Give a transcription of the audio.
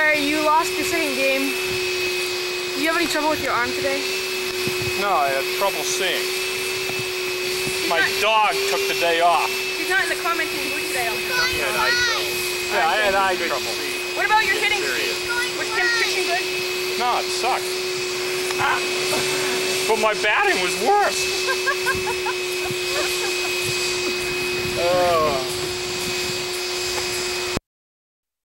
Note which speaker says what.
Speaker 1: Alright, you lost your second game. Do you have any trouble with your arm today?
Speaker 2: No, I had trouble seeing.
Speaker 1: He's
Speaker 2: My dog took the day off.
Speaker 1: he's not in the commenting booth today.
Speaker 2: Yeah, I had eye trouble.
Speaker 1: What about your hitting? Was Tim pitching good?
Speaker 2: No, it sucked. Ah. But my batting was worse.